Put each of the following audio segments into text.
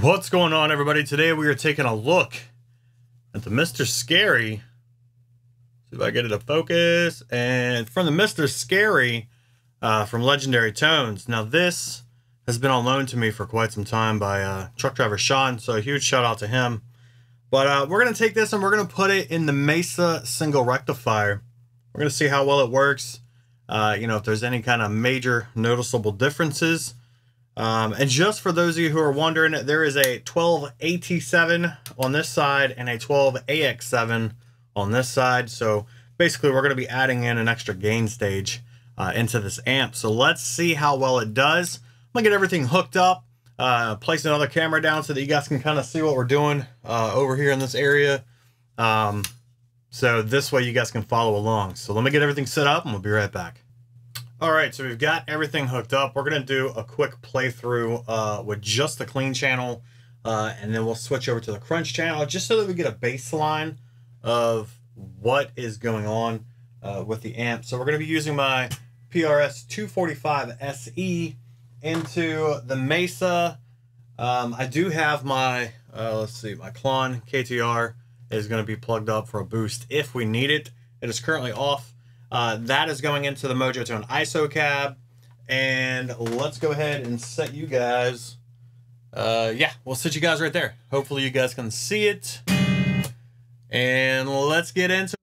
What's going on, everybody? Today we are taking a look at the Mr. Scary. See if I get it to focus. And from the Mr. Scary uh, from Legendary Tones. Now, this has been on loan to me for quite some time by uh, truck driver Sean, so a huge shout out to him. But uh, we're going to take this and we're going to put it in the Mesa single rectifier. We're going to see how well it works. Uh, you know, if there's any kind of major noticeable differences. Um, and just for those of you who are wondering, there is a 12 AT7 on this side and a 12 AX7 on this side. So basically we're going to be adding in an extra gain stage uh, into this amp. So let's see how well it does. I'm going to get everything hooked up, uh, place another camera down so that you guys can kind of see what we're doing uh, over here in this area. Um, so this way you guys can follow along. So let me get everything set up and we'll be right back. All right, so we've got everything hooked up. We're going to do a quick playthrough uh, with just the clean channel, uh, and then we'll switch over to the crunch channel just so that we get a baseline of what is going on uh, with the amp. So we're going to be using my PRS 245 SE into the Mesa. Um, I do have my, uh, let's see, my Klon KTR is going to be plugged up for a boost if we need it. It is currently off uh, that is going into the Mojotone ISO cab. And let's go ahead and set you guys. Uh, yeah, we'll set you guys right there. Hopefully you guys can see it. And let's get into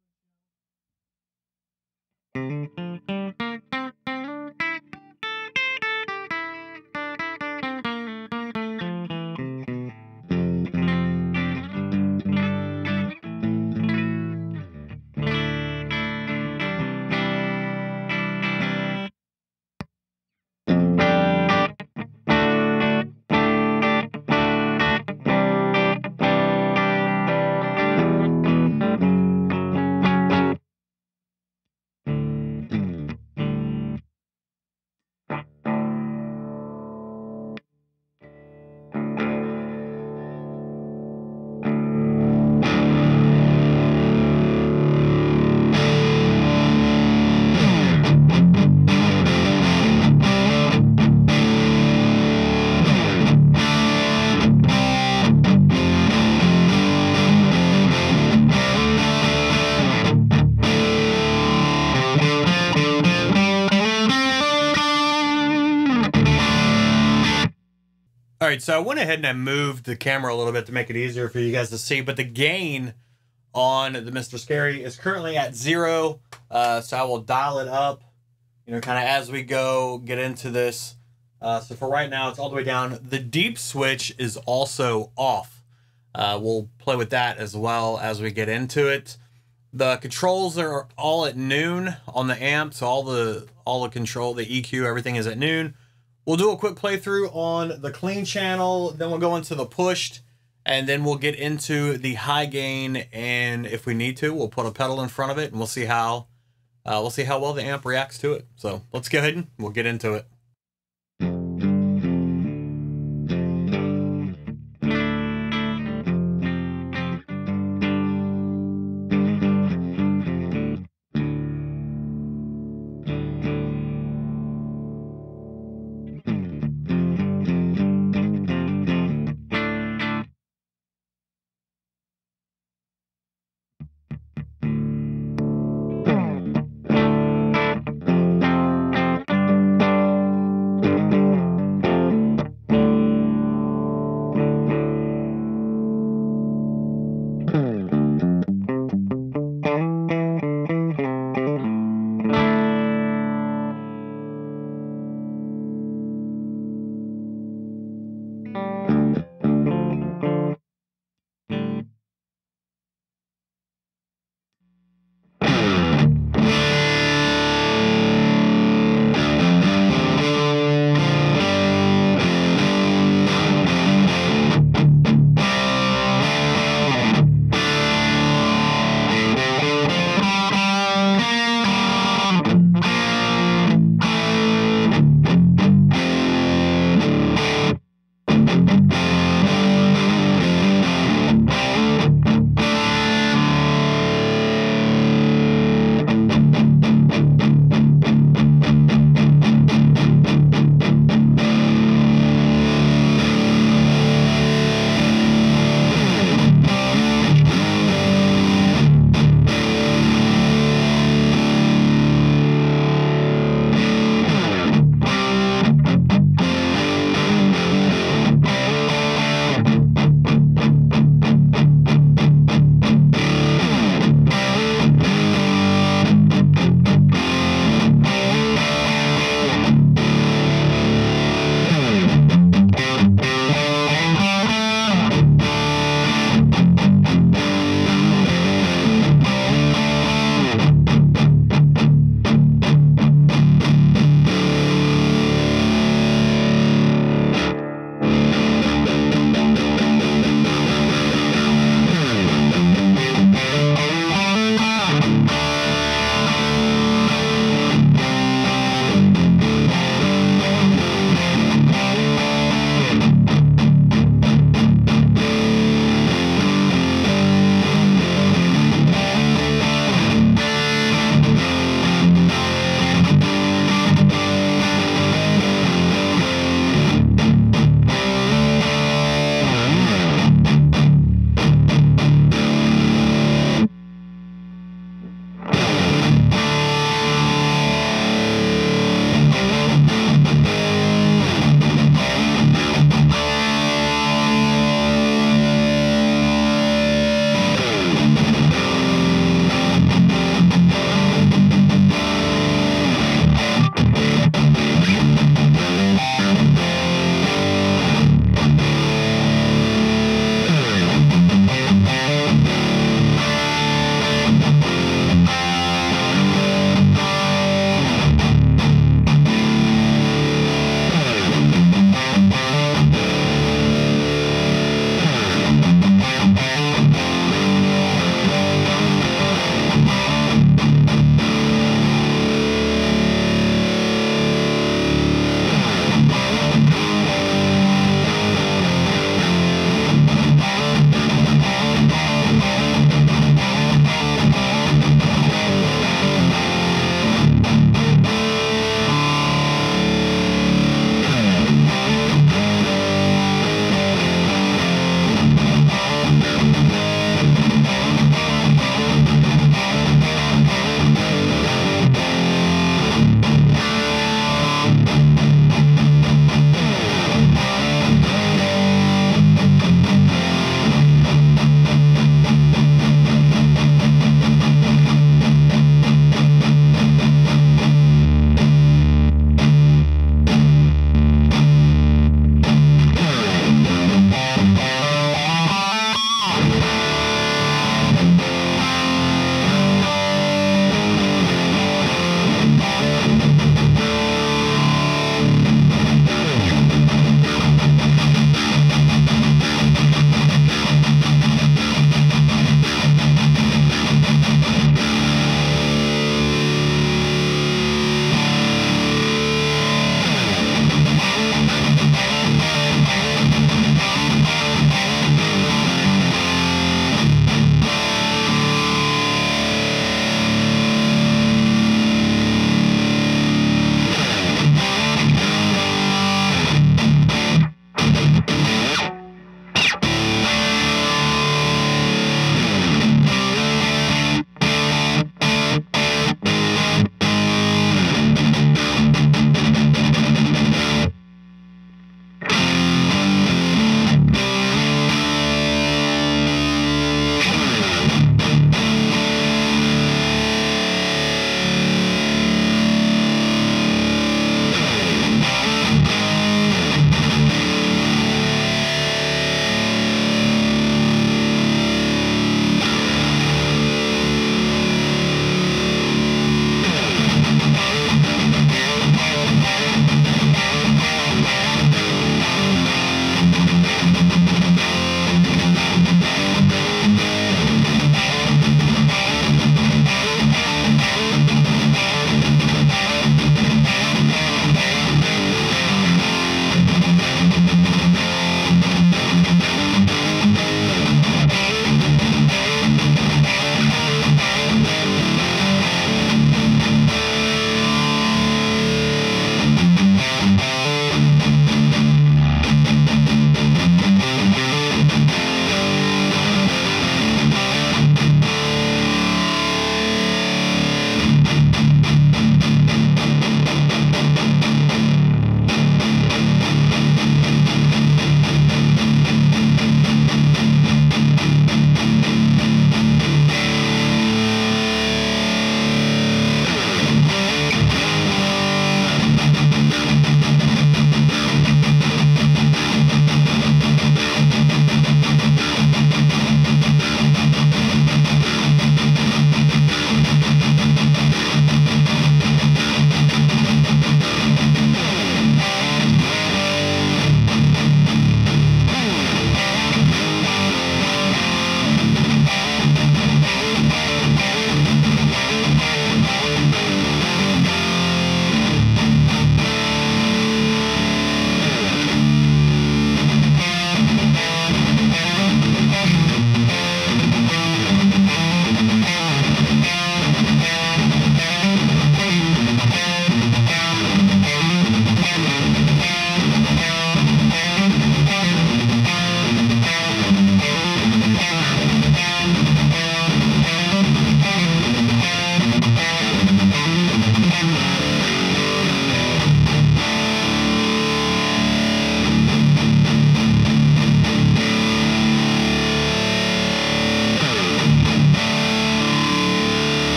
right, so I went ahead and I moved the camera a little bit to make it easier for you guys to see, but the gain on the Mr. Scary is currently at zero, uh, so I will dial it up, you know, kind of as we go, get into this. Uh, so for right now, it's all the way down. The deep switch is also off. Uh, we'll play with that as well as we get into it. The controls are all at noon on the amp, so all the all the control, the EQ, everything is at noon. We'll do a quick playthrough on the clean channel, then we'll go into the pushed, and then we'll get into the high gain. And if we need to, we'll put a pedal in front of it, and we'll see how uh, we'll see how well the amp reacts to it. So let's go ahead and we'll get into it.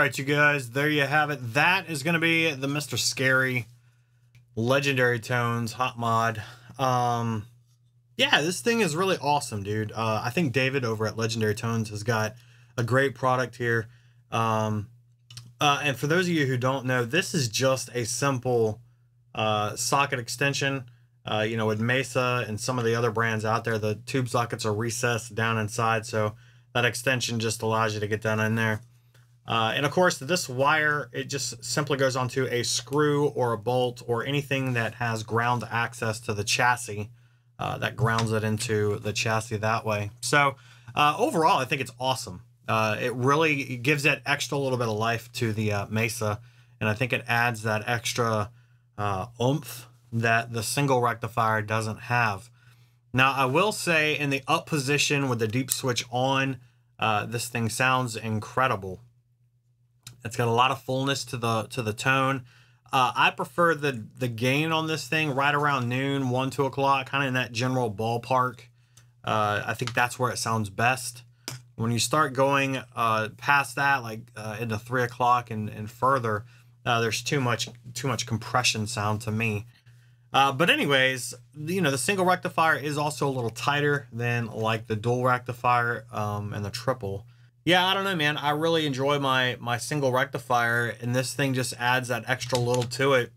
Right, you guys, there you have it. That is going to be the Mr. Scary Legendary Tones Hot Mod. Um, yeah, this thing is really awesome, dude. Uh, I think David over at Legendary Tones has got a great product here. Um, uh, and for those of you who don't know, this is just a simple uh, socket extension. Uh, you know, with Mesa and some of the other brands out there, the tube sockets are recessed down inside, so that extension just allows you to get down in there. Uh, and of course, this wire, it just simply goes onto a screw or a bolt or anything that has ground access to the chassis uh, that grounds it into the chassis that way. So uh, overall, I think it's awesome. Uh, it really gives that extra little bit of life to the uh, Mesa, and I think it adds that extra uh, oomph that the single rectifier doesn't have. Now, I will say in the up position with the deep switch on, this thing sounds incredible. It's got a lot of fullness to the to the tone. Uh, I prefer the the gain on this thing right around noon, one two o'clock, kind of in that general ballpark. Uh, I think that's where it sounds best. When you start going uh, past that, like uh, into three o'clock and, and further, uh, there's too much too much compression sound to me. Uh, but anyways, you know the single rectifier is also a little tighter than like the dual rectifier um, and the triple. Yeah, I don't know, man. I really enjoy my my single rectifier, and this thing just adds that extra little to it.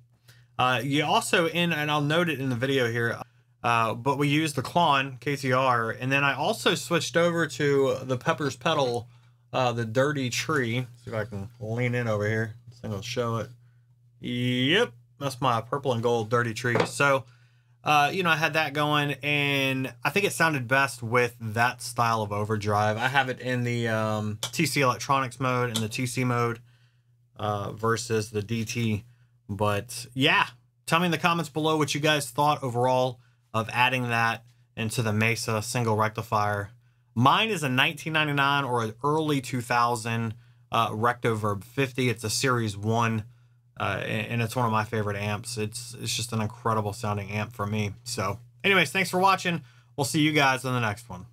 Uh, you also in, and I'll note it in the video here, uh, but we used the Klon KTR, and then I also switched over to the Pepers pedal, uh, the Dirty Tree. See if I can lean in over here. This thing will show it. Yep, that's my purple and gold Dirty Tree. So uh, you know, I had that going, and I think it sounded best with that style of overdrive. I have it in the um, TC Electronics mode and the TC mode uh, versus the DT. But yeah, tell me in the comments below what you guys thought overall of adding that into the Mesa single rectifier. Mine is a 1999 or an early 2000 uh, Rectoverb 50. It's a Series 1 uh, and, it's one of my favorite amps. It's it's just an incredible sounding amp for me. So, anyways, thanks for watching. We'll see you guys in the next one.